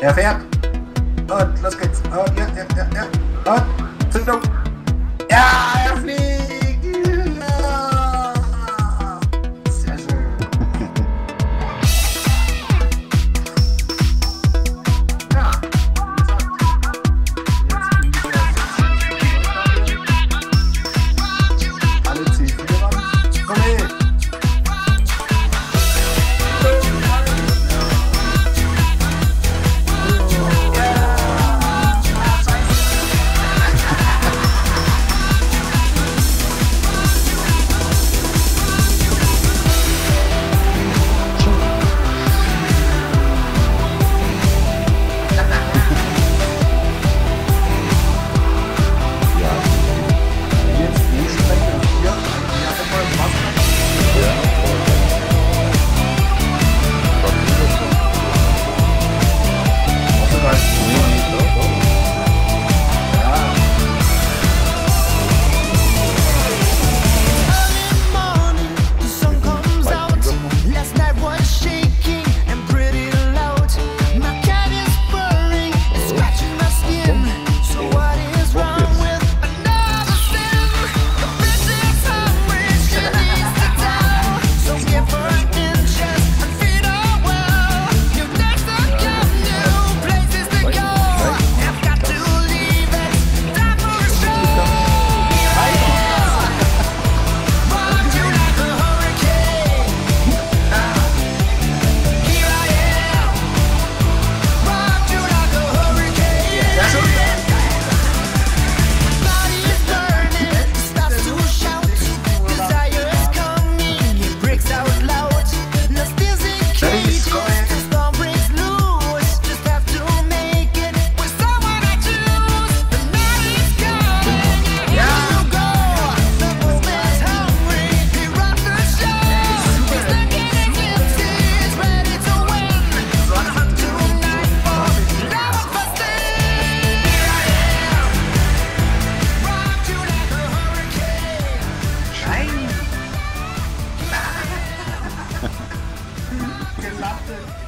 Er fährt. Und los geht's. Und ja, ja, ja, ja. Und Zündung. Yeah,